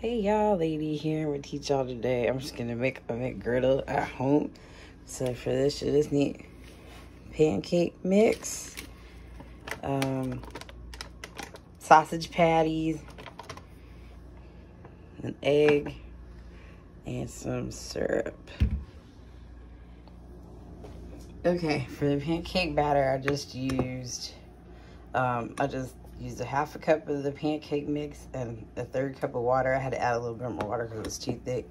Hey y'all, lady here. I'm gonna teach y'all today. I'm just gonna make a McGriddle at home. So for this, you just need pancake mix, um, sausage patties, an egg, and some syrup. Okay, for the pancake batter, I just used, um, I just used a half a cup of the pancake mix and a third cup of water. I had to add a little bit more water because it was too thick.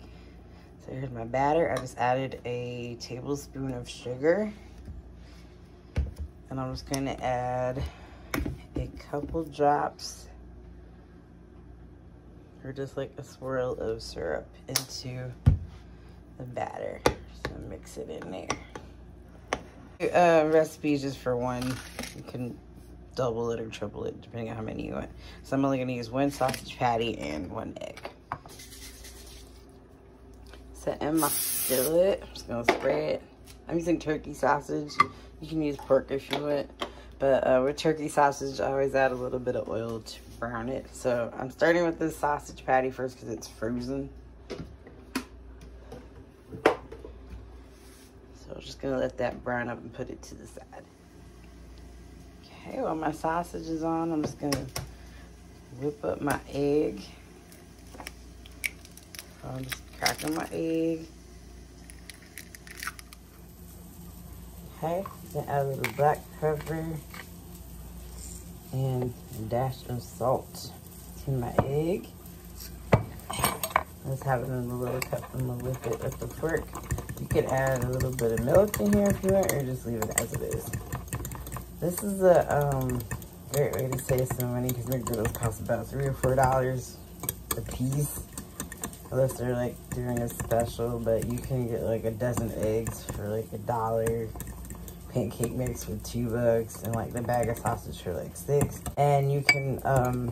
So here's my batter. I just added a tablespoon of sugar. And I'm just going to add a couple drops or just like a swirl of syrup into the batter. So mix it in there. Uh, recipe just for one. You can double it or triple it, depending on how many you want. So I'm only gonna use one sausage patty and one egg. So in my skillet, I'm just gonna spray it. I'm using turkey sausage. You can use pork if you want. But uh, with turkey sausage, I always add a little bit of oil to brown it. So I'm starting with this sausage patty first because it's frozen. So I'm just gonna let that brown up and put it to the side. Okay, while my sausage is on, I'm just gonna whip up my egg. I'm just cracking my egg. Okay, then add a little black pepper and a dash of salt to my egg. Let's have it in a little cup. I'm gonna whip it with the fork. You could add a little bit of milk in here if you want, or just leave it as it is. This is a um, great way to save some money because McGriddles cost about three or four dollars a piece. Unless they're like doing a special, but you can get like a dozen eggs for like a dollar. Pancake mix for two bucks, and like the bag of sausage for like six. And you can um,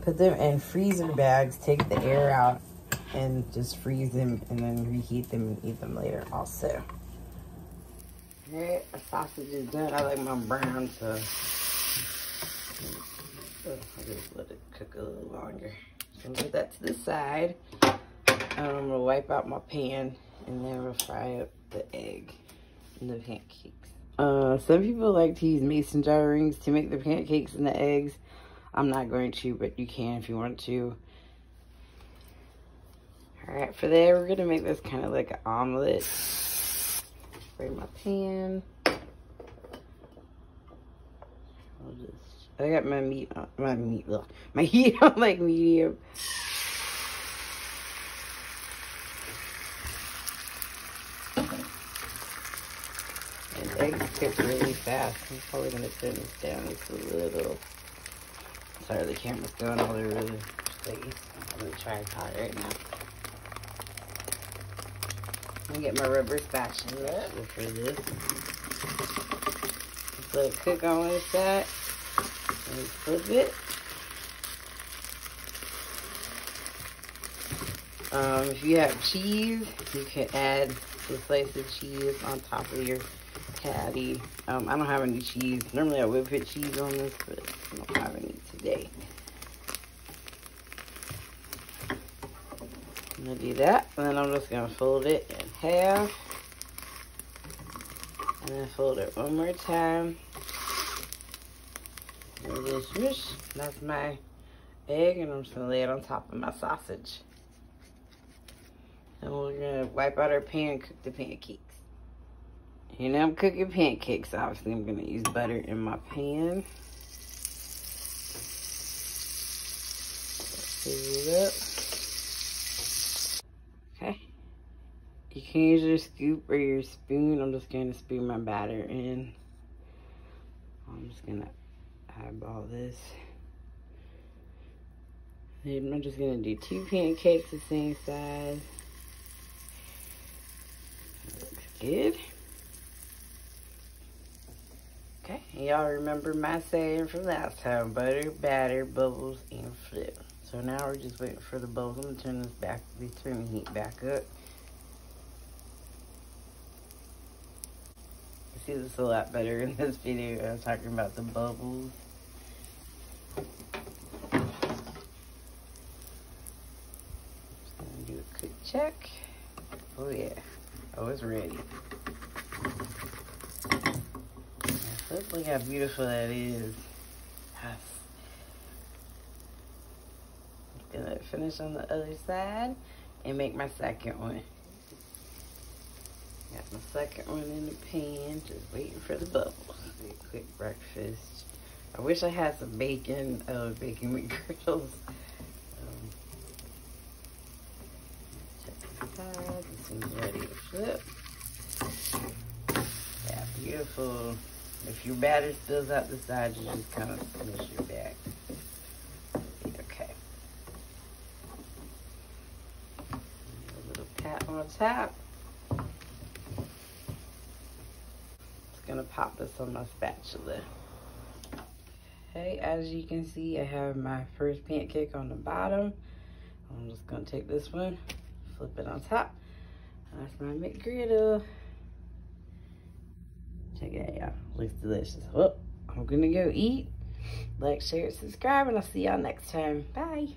put them in freezer bags, take the air out, and just freeze them, and then reheat them and eat them later also. My sausage is done. I like my brown, so oh, I just let it cook a little longer. So I'm gonna put that to the side. Um, I'm gonna wipe out my pan and then we'll fry up the egg and the pancakes. Uh, some people like to use mason jar rings to make the pancakes and the eggs. I'm not going to, but you can if you want to. Alright, for there, we're gonna make this kind of like an omelet spray my pan. I'll just, I got my meat, on, my meat, ugh, my heat on like medium. And eggs cook really fast. I'm probably gonna turn this down just a little. Sorry, the camera's going all the. I'm gonna try and tripod right now. I'm get my rubber spatula for this. Let it cook on one side. And flip it. Um, if you have cheese, you can add a slice of cheese on top of your patty. Um, I don't have any cheese. Normally I would put cheese on this, but I don't have any today. I'm gonna do that, and then I'm just gonna fold it half. And then fold it one more time. And smush. That's my egg, and I'm just gonna lay it on top of my sausage. And we're gonna wipe out our pan and cook the pancakes. You know I'm cooking pancakes. Obviously, I'm gonna use butter in my pan. Fill it up. Okay. You can use your scoop or your spoon. I'm just going to spoon my batter in. I'm just going to eyeball this. And I'm just going to do two pancakes the same size. Looks good. Okay, y'all remember my saying from last time. Butter, batter, bubbles, and flip. So now we're just waiting for the bubbles. I'm to turn this back, turn the heat back up. See this a lot better in this video. I was talking about the bubbles. Do a quick check. Oh yeah. Oh, it's ready. look how beautiful that is. Yes. Gonna finish on the other side and make my second one. Got my second one in the pan, just waiting for the bubbles. A quick breakfast. I wish I had some bacon, uh, bacon McGriddles. Um, check this one's ready to flip. Yeah, beautiful. If your batter spills out the side, you just kind of smush your back. Okay. A little pat on top. Gonna pop this on my spatula. Okay, as you can see, I have my first pancake on the bottom. I'm just gonna take this one, flip it on top. That's my McGriddle. Check it out, looks delicious. Well, I'm gonna go eat. Like, share, subscribe, and I'll see y'all next time. Bye.